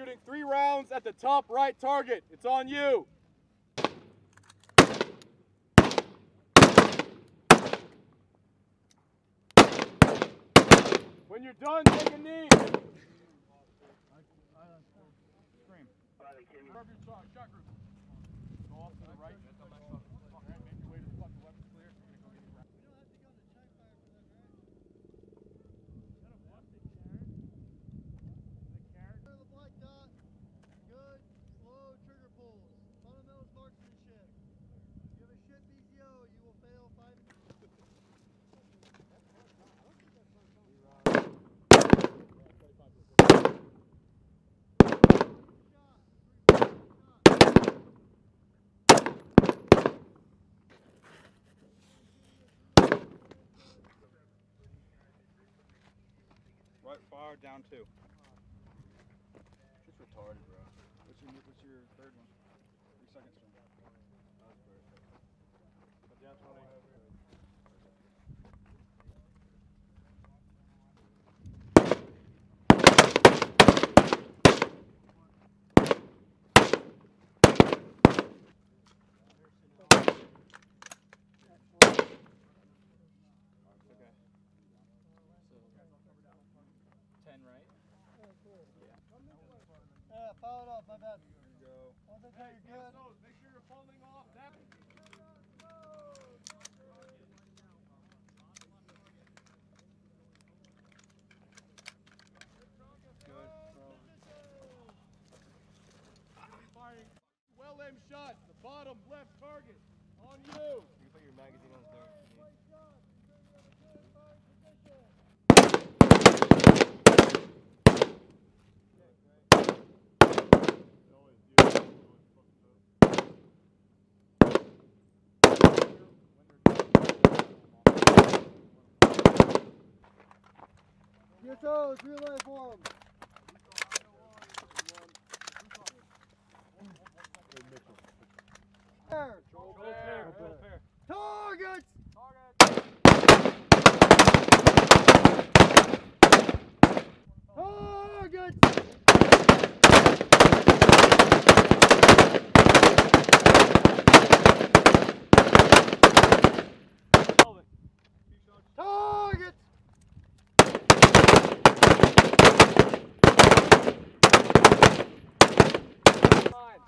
shooting three rounds at the top right target. It's on you. When you're done, take a knee. Grab your shot group. Go off to the right. Right far down two. Just retarded, bro. What's your what's your third one? Your second. Down 20. My bad. There you go. Tell you you're good. Make sure you're off. Tap it. Good. Firing. Well aimed shot. The bottom left target. On you. You put your magazine on there. Your toes, relay for 'em. There. Joel. Joel pair. Targets! Targets! Targets! Line.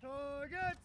Targets!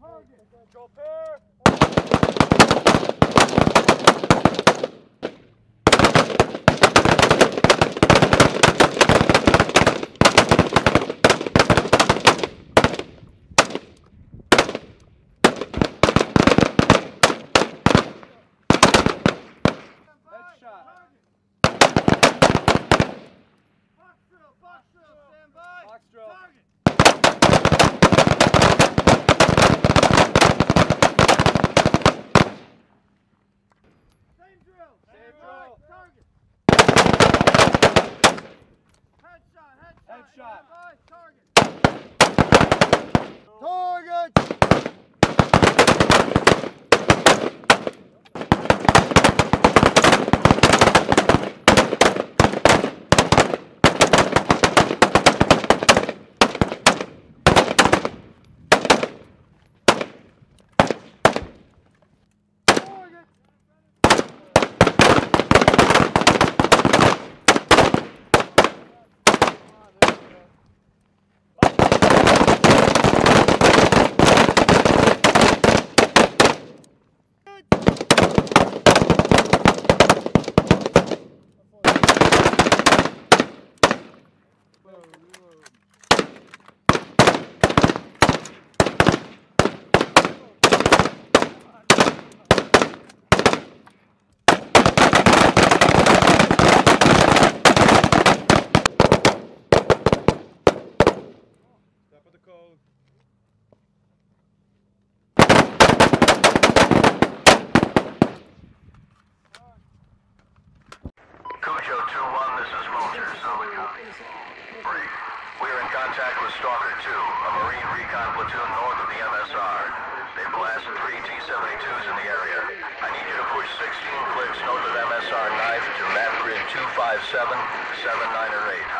Target! Joel pair. Copy. Brief. We are in contact with Stalker 2, a Marine recon platoon north of the MSR. They blasted three T-72s in the area. I need you to push 16 clicks north of MSR knife to map grid 257, 7, 9, or 8. How copy, over?